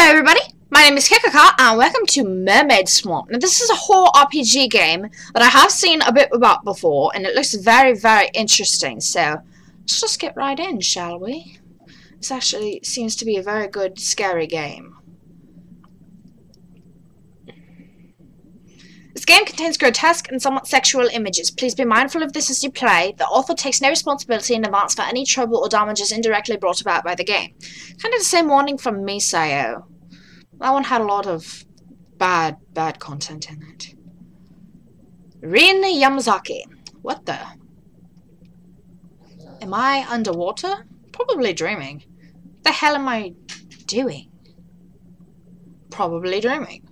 Hello everybody, my name is Kikaka and welcome to Mermaid Swamp. Now this is a horror RPG game that I have seen a bit about before and it looks very very interesting so let's just get right in shall we? This actually seems to be a very good scary game. This game contains grotesque and somewhat sexual images. Please be mindful of this as you play. The author takes no responsibility in advance for any trouble or damages indirectly brought about by the game. Kind of the same warning from Misayo. That one had a lot of bad, bad content in it. Rin Yamazaki. What the? Am I underwater? Probably dreaming. What the hell am I doing? Probably dreaming.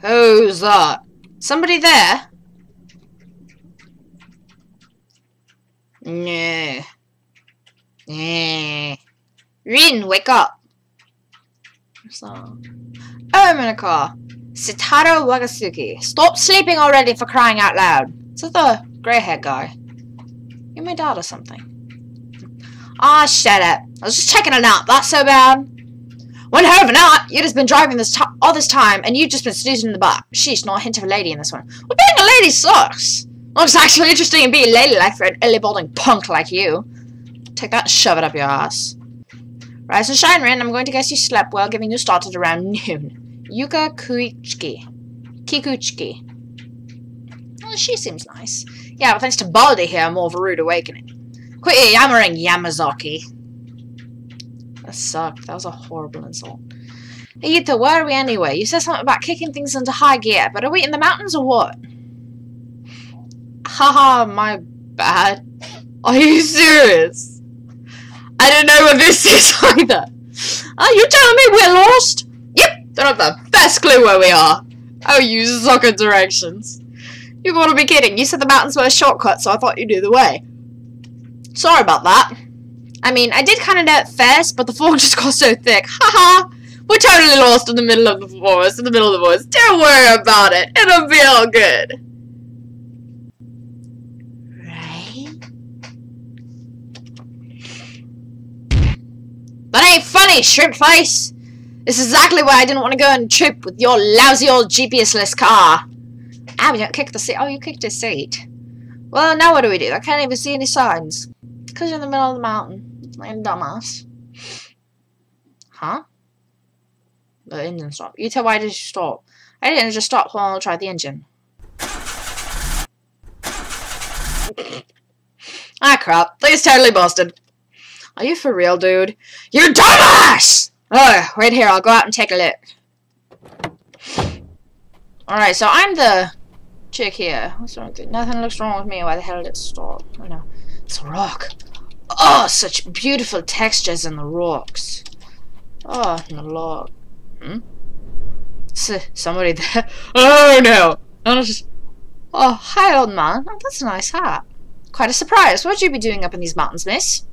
Who's that? Somebody there? No. Nah. Rin, wake up. What's that? Oh, I'm in a car. Sitaro Wagasuki. Stop sleeping already for crying out loud. That the grey-haired guy? You're my dad or something. Ah, shut up. I was just checking it out. That's so bad. Of a night! You'd just been driving this all this time, and you've just been snoozing in the back. Sheesh, not a hint of a lady in this one. Well, being a lady sucks! Looks actually interesting and being ladylike for an early balding punk like you. Take that and shove it up your ass. Rise and shine, Rin. I'm going to guess you slept well, giving you started around noon. Yuka Kuichiki. Kikuchiki. Well, she seems nice. Yeah, but thanks to Baldy here, more of a rude awakening. Quit yammering, Yamazaki. That sucked. That was a horrible insult. Ita, where are we anyway? You said something about kicking things into high gear, but are we in the mountains or what? Haha, my bad. Are you serious? I don't know what this is either. Are you telling me we're lost? Yep, don't have the best clue where we are. Oh, you suck at directions. You've got to be kidding. You said the mountains were a shortcut, so I thought you knew the way. Sorry about that. I mean, I did kind of know at first, but the fog just got so thick. Haha! We're totally lost in the middle of the forest, in the middle of the woods. Don't worry about it. It'll be all good. Right? That ain't funny, shrimp face. This is exactly why I didn't want to go on a trip with your lousy old GPS-less car. Ah, we don't kick the seat. Oh, you kicked a seat. Well, now what do we do? I can't even see any signs. Because you're in the middle of the mountain. Like a dumbass. Huh? The engine stopped. You tell why did you stop? I didn't just stop while I tried the engine. ah crap. It's totally busted. Are you for real, dude? You dumbass! Oh, right here, I'll go out and take a look. Alright, so I'm the chick here. What's wrong with it? Nothing looks wrong with me. Why the hell did it stop? I know. It's a rock. Oh, such beautiful textures in the rocks. Oh, in the log. Hmm? S somebody there. Oh no! Oh, just... oh, hi, old man. Oh, that's a nice hat. Quite a surprise. What'd you be doing up in these mountains, miss?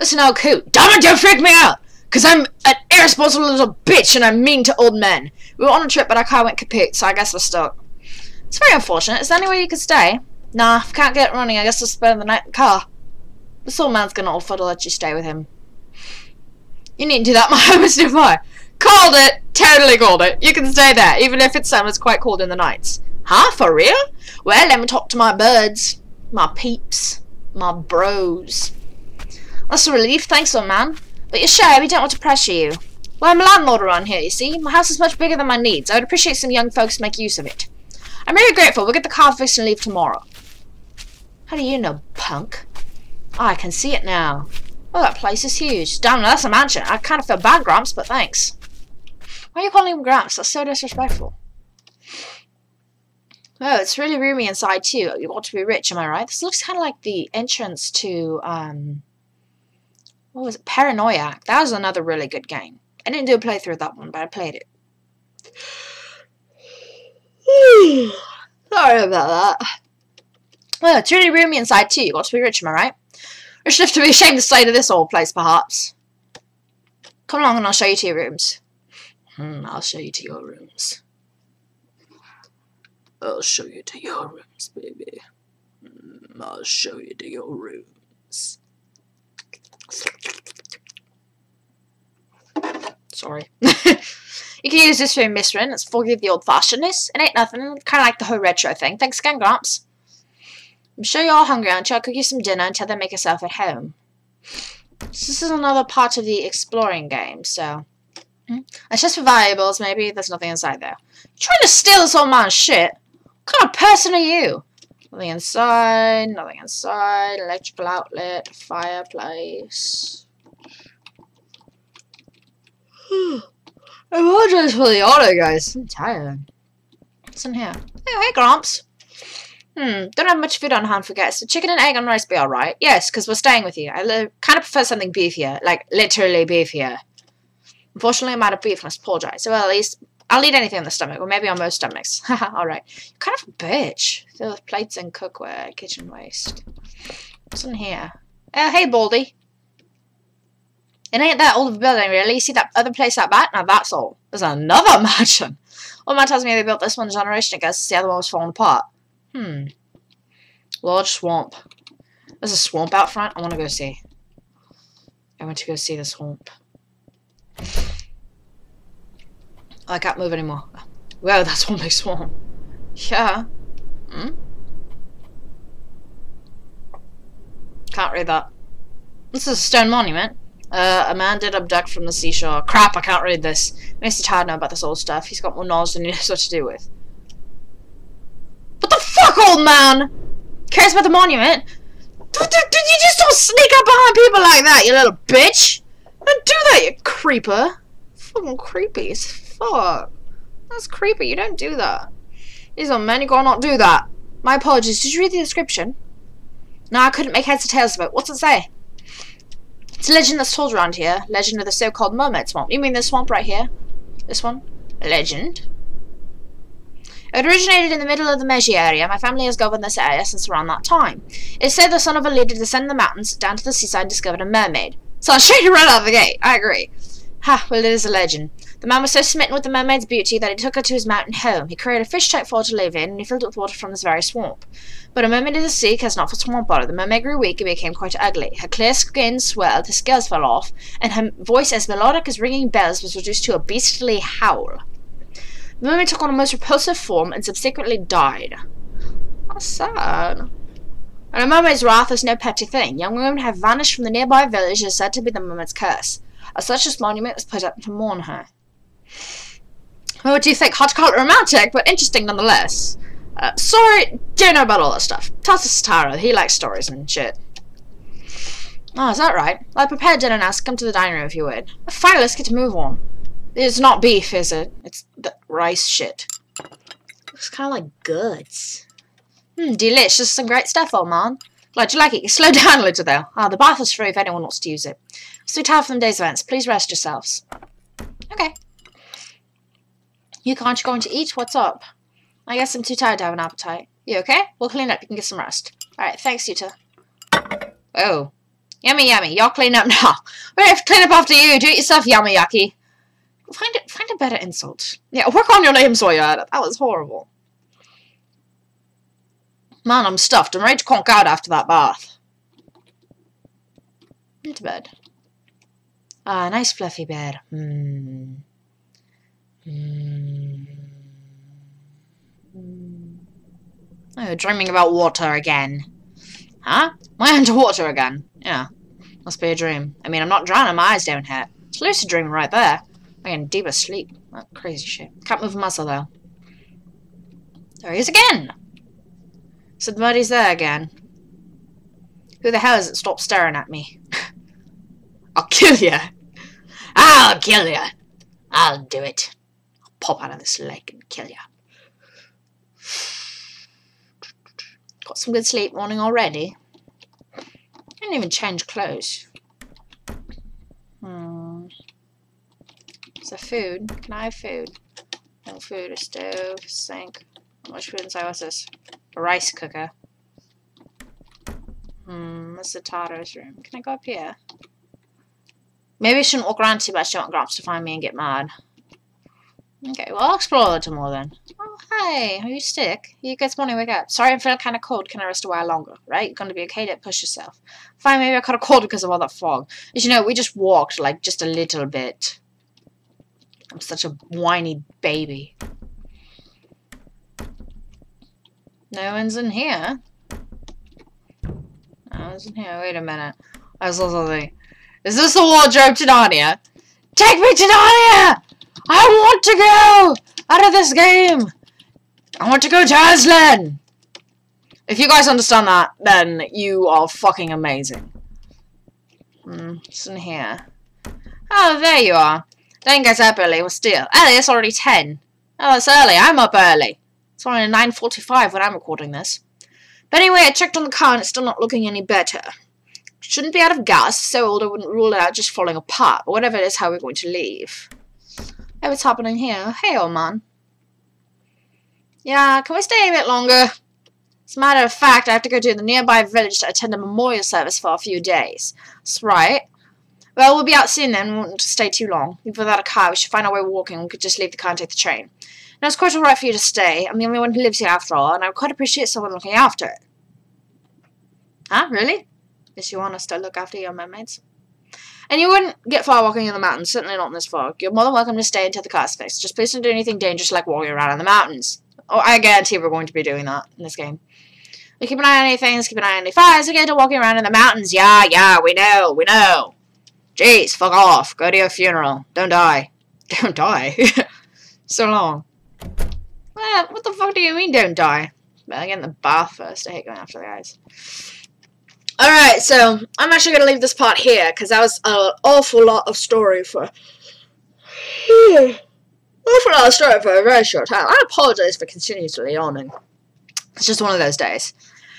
Listen, old coot. Damn it, don't freak me out! Because I'm an irresponsible little bitch and I'm mean to old men. We were on a trip, but our car went kaput, so I guess we're stuck. It's very unfortunate. Is there anywhere you could stay? Nah, if I can't get running, I guess I'll spend the night in the car. This old man's gonna offer to let you stay with him. You needn't do that, my home is nearby. Called it! Totally called it. You can stay there, even if it's summer, it's quite cold in the nights. Huh? For real? Well, let me talk to my birds. My peeps. My bros. That's a relief, thanks, old man. But you're sure we don't want to pressure you. Well, I'm a landlord around here, you see. My house is much bigger than my needs. I would appreciate some young folks make use of it. I'm really grateful. We'll get the car fixed and leave tomorrow. How do you know, punk? Oh, I can see it now. Oh, that place is huge. Damn, that's a mansion. I kind of feel bad, Gramps, but thanks. Why are you calling him Gramps? That's so disrespectful. Oh, it's really roomy inside, too. You want to be rich, am I right? This looks kind of like the entrance to, um... What was it? Paranoiac. That was another really good game. I didn't do a playthrough of that one, but I played it. Sorry about that. Well, it's really roomy inside, too. You've got to be rich, am I right? Should have to be ashamed to stay to this old place, perhaps. Come along and I'll show you to your rooms. Hmm, I'll show you to your rooms. I'll show you to your rooms, baby. Hmm, I'll show you to your rooms. Sorry. you can use this for misprint. It's forgive the old-fashionedness. It ain't nothing. Kind of like the whole retro thing. Thanks again, Gramps. I'm sure you're all hungry, aren't you? I'll cook you some dinner until then make yourself at home. This is another part of the exploring game, so... Hmm? It's just for valuables, maybe. There's nothing inside there. You're trying to steal this old man's shit? What kind of person are you? Nothing inside, nothing inside. Electrical outlet, fireplace. I apologize for the audio, guys. I'm tired. What's in here? Oh, hey, Gramps. Hmm, don't have much food on hand for guests. So chicken and egg and rice be alright? Yes, because we're staying with you. I kind of prefer something beefier. Like, literally beefier. Unfortunately, I'm out of beef and I apologize. So, well, at least I'll eat anything in the stomach, or maybe on most stomachs. alright. You're kind of a bitch. Fill with plates and cookware, kitchen waste. What's in here? Oh, hey, Baldy. It ain't that old of a building, really. You see that other place out back? Now that's all. There's another mansion. One man tells me they built this one generation ago since the other one was falling apart. Hmm. Large swamp. There's a swamp out front. I want to go see. I want to go see the swamp. I can't move anymore. Wow, that's one big swamp. Yeah. Hmm? Can't read that. This is a stone monument. Uh, a man did abduct from the seashore. Crap, I can't read this. Mr. Todd know about this old stuff. He's got more knowledge than he knows what to do with. Fuck, old man? Cares about the monument? You just don't sneak up behind people like that, you little bitch! Don't do that, you creeper! Fucking creepy as fuck. That's creepy, you don't do that. These are men, you gotta not do that. My apologies, did you read the description? No, I couldn't make heads or tails of it. What's it say? It's a legend that's told around here. Legend of the so-called mermaid swamp. You mean this swamp right here? This one? Legend? It originated in the middle of the Meiji area. My family has governed this area since around that time. It is said the son of a leader descended the mountains down to the seaside and discovered a mermaid. So I straight right out of the gate. I agree. Ha, well, it is a legend. The man was so smitten with the mermaid's beauty that he took her to his mountain home. He created a fish-type her to live in, and he filled it with water from this very swamp. But a mermaid in the sea cares not for swamp water. The mermaid grew weak and became quite ugly. Her clear skin swelled, her scales fell off, and her voice as melodic as ringing bells was reduced to a beastly howl. The mermaid took on a most repulsive form and subsequently died. How sad. And a mermaid's wrath is no petty thing. Young women have vanished from the nearby village as said to be the mermaid's curse. A such, monument was put up to mourn her. Well, what do you think? Call it romantic, but interesting nonetheless. Uh, sorry, don't know about all that stuff. Tell to Taro, he likes stories and shit. Oh, is that right? Well, I prepared dinner now, so come to the dining room if you would. Fine, let's get to move on. It's not beef, is it? It's the rice shit. Looks kind of like goods. Hmm, delicious. Some great stuff, old man. Glad you like it. You slow down a little, though. Ah, the bath is free if anyone wants to use it. Sweet tired from day's events. Please rest yourselves. Okay. You can't going to eat? What's up? I guess I'm too tired to have an appetite. You okay? We'll clean up. You can get some rest. Alright, thanks, Yuta. Oh. Yummy, yummy. Y'all clean up now. We have to clean up after you. Do it yourself, yummy yucky. Find it. Find a better insult. Yeah, work on your name, Sawyer. That was horrible. Man, I'm stuffed. I'm ready to conk out after that bath. Into bed. Ah, nice fluffy bed. Hmm. Hmm. Oh, dreaming about water again. Huh? I underwater again? Yeah. Must be a dream. I mean, I'm not drowning, my eyes don't hurt. It's lucid dreaming right there. I am deep asleep. That crazy shit. Can't move a muscle, though. There he is again! So the muddy's there again. Who the hell is it? Stop staring at me. I'll kill you! I'll kill you! I'll do it. I'll pop out of this lake and kill you. Got some good sleep morning already. Didn't even change clothes. So food. Can I have food? No food, a stove, sink. Much food inside? What's this? A rice cooker. Hmm, that's the Taro's room. Can I go up here? Maybe I shouldn't walk around too much. I don't want Gramps to find me and get mad. Okay, well, I'll explore a little more then. Oh, hi. Are you sick? You guys morning wake up. Sorry, I'm feeling kind of cold. Can I rest a while longer? Right? Going to be okay. Don't push yourself. Fine, maybe I caught a cold because of all that fog. As you know, we just walked, like, just a little bit. I'm such a whiny baby. No one's in here. No one's in here. Wait a minute. I saw something. Is this the wardrobe to Narnia? Take me to Narnia! I want to go out of this game! I want to go to Aslan! If you guys understand that, then you are fucking amazing. Hmm, it's in here. Oh, there you are. Don't get up early, we're still. Ellie, it's already 10. Oh, it's early. I'm up early. It's only 9.45 when I'm recording this. But anyway, I checked on the car and it's still not looking any better. Shouldn't be out of gas, so old I wouldn't rule it out just falling apart. But whatever it is, how we're going to leave. Hey, what's happening here? Hey, old man. Yeah, can we stay a bit longer? As a matter of fact, I have to go to the nearby village to attend a memorial service for a few days. That's right. Well, we'll be out soon then. We won't stay too long. Even without a car, we should find our way walking. We could just leave the car and take the train. Now, it's quite alright for you to stay. I'm the only one who lives here after all, and I would quite appreciate someone looking after it. Huh? Really? Guess you want us to look after your mermaids? And you wouldn't get far walking in the mountains, certainly not in this fog. You're more than welcome to stay until the car's fixed. Just please don't do anything dangerous like walking around in the mountains. Oh, I guarantee we're going to be doing that in this game. We keep an eye on any things, keep an eye on any fires, again to walking around in the mountains. Yeah, yeah, we know, we know. Jeez, fuck off. Go to your funeral. Don't die. Don't die? so long. Well, what the fuck do you mean don't die? Better get in the bath first. I hate going after the guys. Alright, so I'm actually going to leave this part here because that was an awful lot of story for... awful lot of story for a very short time. I apologize for continuously yawning. It's just one of those days.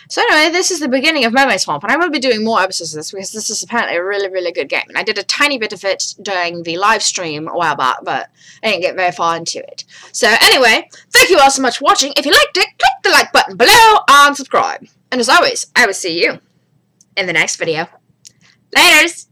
So anyway, this is the beginning of Mermaid Swamp, and I will be doing more episodes of this because this is apparently a really, really good game. And I did a tiny bit of it during the live stream a while back, but I didn't get very far into it. So anyway, thank you all so much for watching. If you liked it, click the like button below and subscribe. And as always, I will see you in the next video. Laters!